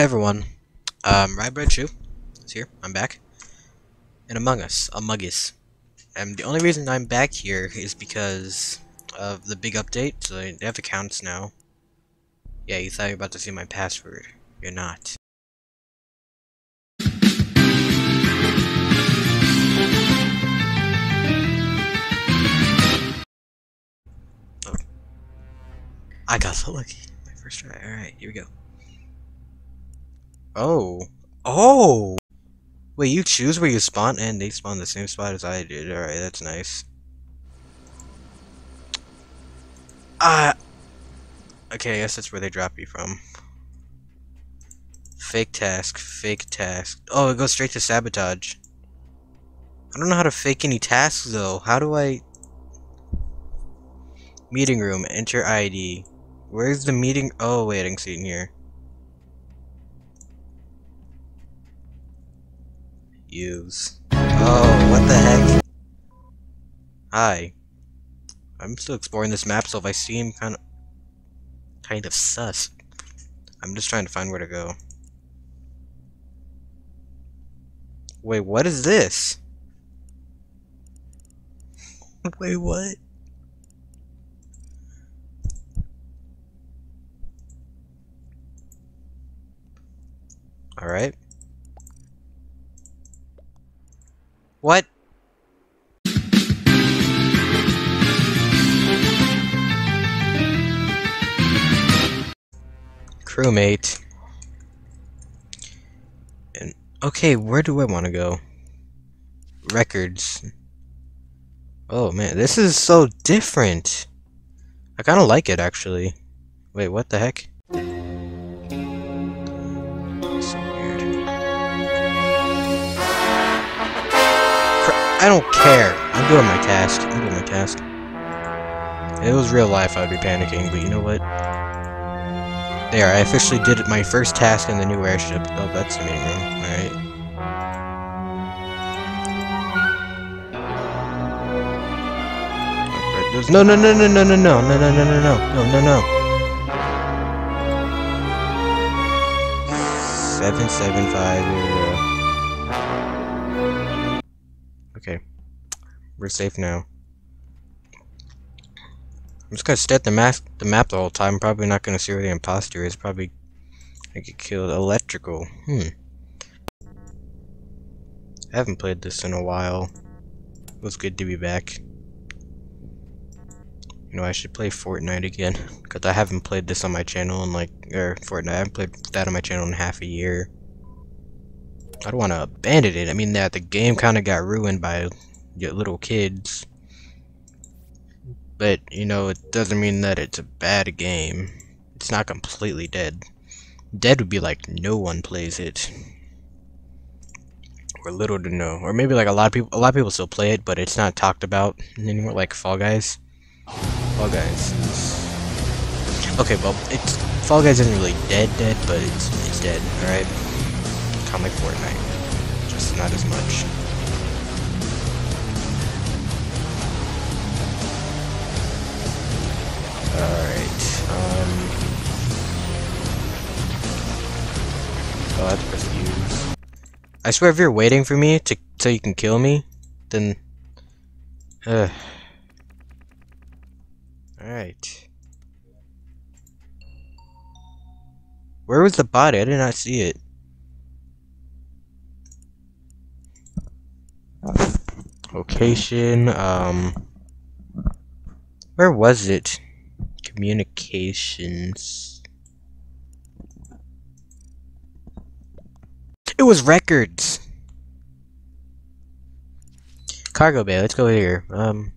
Hey everyone, um, Rhyebreadchu is here. I'm back. And Among Us, Among Us. And the only reason I'm back here is because of the big update. So they have accounts now. Yeah, you thought you were about to see my password. You're not. Oh. I got so lucky. My first try. Alright, here we go. Oh. Oh! Wait, you choose where you spawn and they spawn the same spot as I did. Alright, that's nice. Ah! okay, I guess that's where they drop you from. Fake task, fake task. Oh, it goes straight to sabotage. I don't know how to fake any tasks though. How do I... Meeting room, enter ID. Where's the meeting? Oh, wait, I can see it in here. Use. Oh, what the heck? Hi. I'm still exploring this map, so if I see him kind of... Kind of sus. I'm just trying to find where to go. Wait, what is this? Wait, what? Alright. What? Crewmate. And okay, where do I want to go? Records. Oh man, this is so different. I kind of like it actually. Wait, what the heck? I don't care. I'm doing my task. I'm doing my task. If it was real life, I'd be panicking, but you know what? There, I officially did my first task in the new airship. Oh, that's the room. Alright. No no no no no no no no no no no no no no no Seven seven five Okay. We're safe now. I'm just gonna stare at the the map the whole time. Probably not gonna see where the imposter is. Probably I get killed. Electrical. Hmm. I haven't played this in a while. It was good to be back. You know, I should play Fortnite again. Because I haven't played this on my channel in like, or Fortnite, I haven't played that on my channel in half a year. I don't want to abandon it. I mean, that the game kind of got ruined by little kids. But, you know, it doesn't mean that it's a bad game. It's not completely dead. Dead would be like no one plays it. Or little to no. Or maybe like a lot of people a lot of people still play it, but it's not talked about anymore like Fall Guys. Fall Guys. Okay, well, it's Fall Guys isn't really dead, dead, but it's it's dead. All right, kind of like Fortnite, just not as much. All right. Um. Oh, that's press use. I swear, if you're waiting for me to so you can kill me, then. Uh. Alright. Where was the body? I did not see it. Location, um... Where was it? Communications... It was records! Cargo bay, let's go here. Um...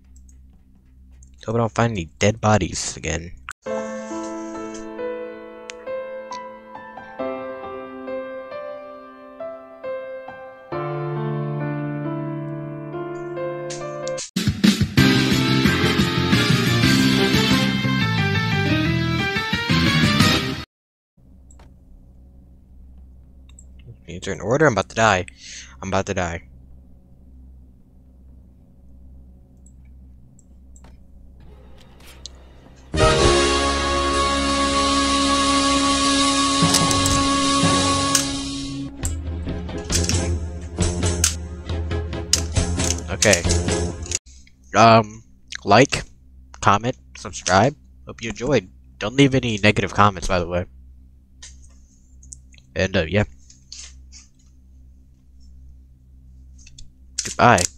Hope I don't find any dead bodies again. in order. I'm about to die. I'm about to die. Okay. Um, like, comment, subscribe. Hope you enjoyed. Don't leave any negative comments, by the way. And, uh, yeah. Goodbye.